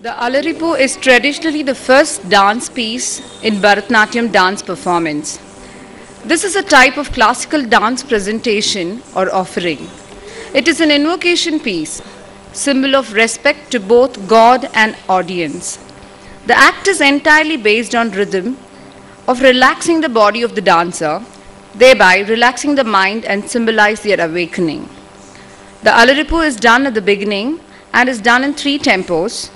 The Alaripu is traditionally the first dance piece in Bharatanatyam dance performance. This is a type of classical dance presentation or offering. It is an invocation piece, symbol of respect to both God and audience. The act is entirely based on rhythm of relaxing the body of the dancer, thereby relaxing the mind and symbolize their awakening. The Alaripu is done at the beginning and is done in three tempos.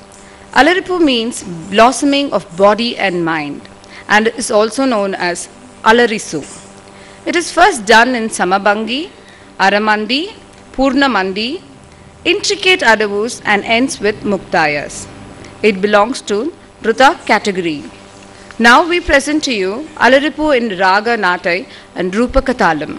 Alaripu means blossoming of body and mind and is also known as Alarisu. It is first done in Samabangi, Aramandi, Purnamandi, intricate adavus and ends with Muktayas. It belongs to Ruta category. Now we present to you Alaripu in Raga Natai and Rupa Katalam.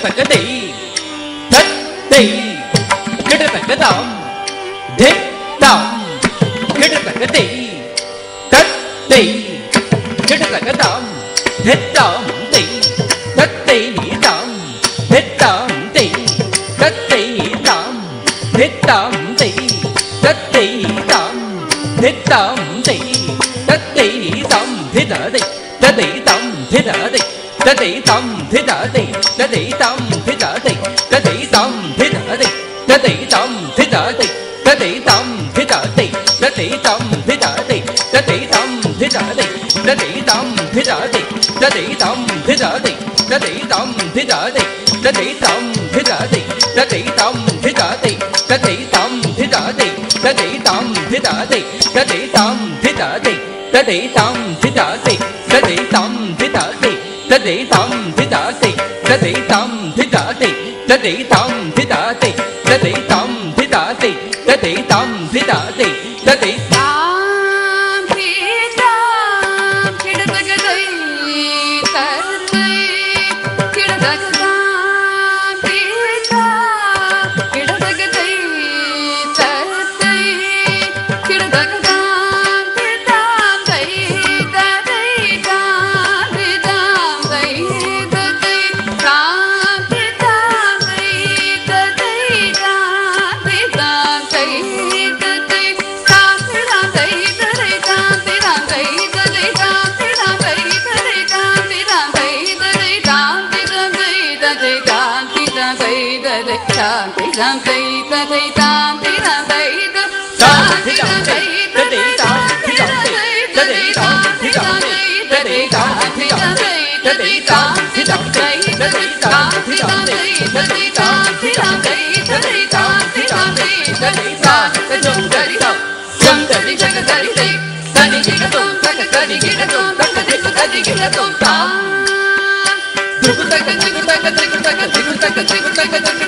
கிடதகதை தத்தை கிடதகதாம் தித் தாம் கிடதகதை தத்தை கிடதகதாம் தித்தாம் தை தத்தை நீதாம் தித்தாம் தை தத்தை நீதாம் தித்தாம் தை தத்தை நீதாம் தித்தாம் தை தத்தை நீதாம் திததை ததை தாம் திததை ta tỷ tâm thế tở tỷ ta tỷ tâm thế tở tỷ ta tỷ tâm thế tở tỷ ta tỷ tâm thế tở tỷ ta tỷ tâm thế tở tỷ ta tỷ tâm thế tở tỷ ta tỷ tâm thế tở tỷ ta tỷ tâm thế tở tỷ ta tỷ tâm thế tở tỷ ta tỷ tâm thế tở tỷ ta tỷ tâm thế tở tỷ ta tỷ tâm thế tở tỷ ta tỷ tâm thế tở tỷ ta tỷ tâm thế tở tỷ ta tỷ tâm thế tở tỷ ta tỷ tâm thế tở तथे तां धिताते तथे तां धिताते तथे तां तिताते तथे तां धिताते तथे तां धिदाते तथे ता தை ததை தாம் தீதாம் தை ததை தாம் தீதாம் தை ததை தாம் தீதாம் தை தாம் தீதாம் தை ததை தாம் தீதாம் தை ததை தாம் தீதாம் தை ததை தாம் தீதாம் தை ததை தாம் தீதாம் தை ததை தாம் தீதாம் தை ததை தாம் தீதாம் தை ததை தாம் தீதாம் தை ததை தாம் தஜம் தரிதம் ஜம் தரி ஜக தரி தை தனி கிடதும் தக தரி taka, jiggle taka, jiggle taka, jiggle